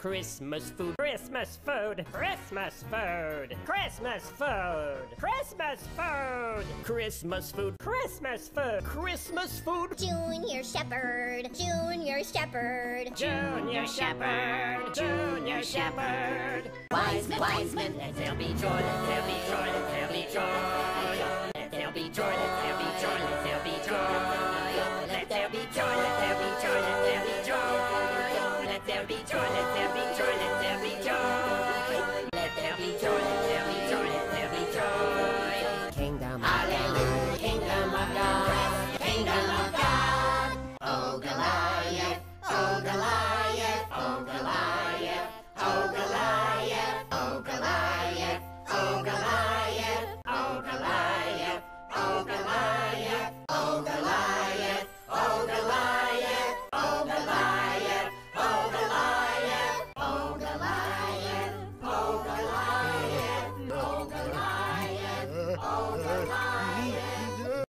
Christmas food. Christmas food. Christmas food. Christmas food. Christmas food. Christmas food. Christmas food. Christmas food. Junior Shepherd. Junior Shepherd. Junior Shepherd. Junior Shepherd. Wise men, wise men, let there be joy, let there be joy, let there be joy. Let there be joy, let there be joy, let there be joy. Let there be joy, let there be joy, let there be joy. Let there be joy.